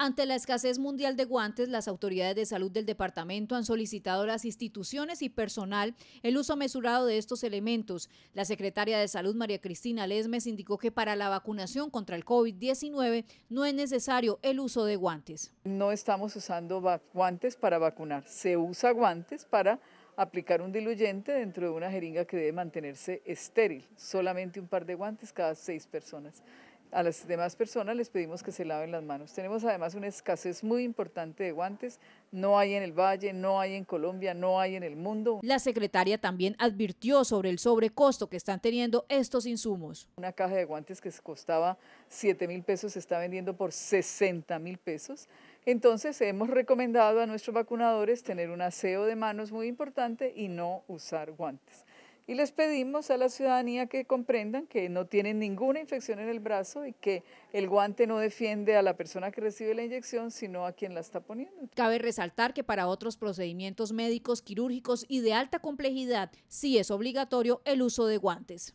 Ante la escasez mundial de guantes, las autoridades de salud del departamento han solicitado a las instituciones y personal el uso mesurado de estos elementos. La secretaria de Salud, María Cristina Lesmes, indicó que para la vacunación contra el COVID-19 no es necesario el uso de guantes. No estamos usando guantes para vacunar, se usa guantes para aplicar un diluyente dentro de una jeringa que debe mantenerse estéril, solamente un par de guantes cada seis personas a las demás personas les pedimos que se laven las manos. Tenemos además una escasez muy importante de guantes, no hay en el Valle, no hay en Colombia, no hay en el mundo. La secretaria también advirtió sobre el sobrecosto que están teniendo estos insumos. Una caja de guantes que costaba 7 mil pesos se está vendiendo por 60 mil pesos. Entonces hemos recomendado a nuestros vacunadores tener un aseo de manos muy importante y no usar guantes y les pedimos a la ciudadanía que comprendan que no tienen ninguna infección en el brazo y que el guante no defiende a la persona que recibe la inyección, sino a quien la está poniendo. Cabe resaltar que para otros procedimientos médicos, quirúrgicos y de alta complejidad sí es obligatorio el uso de guantes.